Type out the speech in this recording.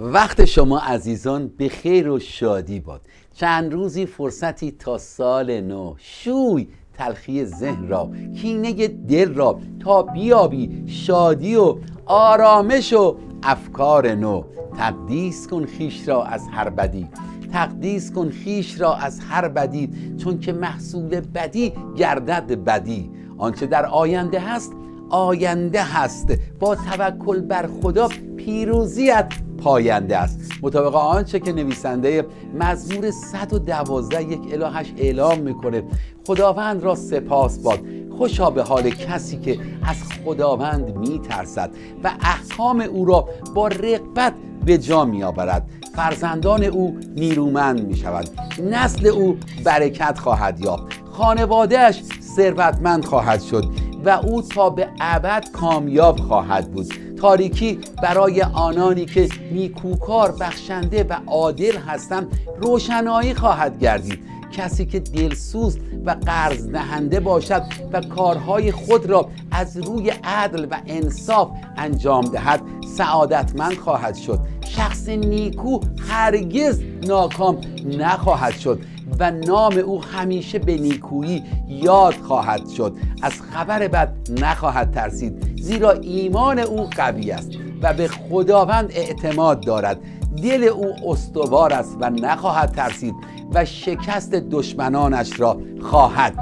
وقت شما عزیزان به خیر و شادی باد. چند روزی فرصتی تا سال نو. شوی تلخی ذهن را کینه دل را تا بیابی شادی و آرامش و افکار نو. تقدیس کن خیش را از هر بدی. تقدیس کن خیش را از هر بدی چون که محصول بدی گردد بدی. آنچه در آینده هست آینده هست. با توکل بر خدا پیروزیت پاینده است. مطابق آنچه که نویسنده مزمور 112 یک الهش اعلام می‌کنه خداوند را سپاس باد. خوشا به حال کسی که از خداوند میترسد و احکام او را با رقبت به جا میآورد. فرزندان او نیرومند می شود نسل او برکت خواهد یافت. خانوادهش ثروتمند خواهد شد. و او تا به ابد کامیاب خواهد بود. تاریکی برای آنانی که نیکوکار بخشنده و عادل هستند روشنایی خواهد گردید. کسی که دلسوز و قرض دهنده باشد و کارهای خود را از روی عدل و انصاف انجام دهد سعادتمند خواهد شد. شخص نیکو هرگز ناکام نخواهد شد. و نام او همیشه به نیکویی یاد خواهد شد. از خبر بد نخواهد ترسید زیرا ایمان او قوی است و به خداوند اعتماد دارد. دل او استوار است و نخواهد ترسید و شکست دشمنانش را خواهد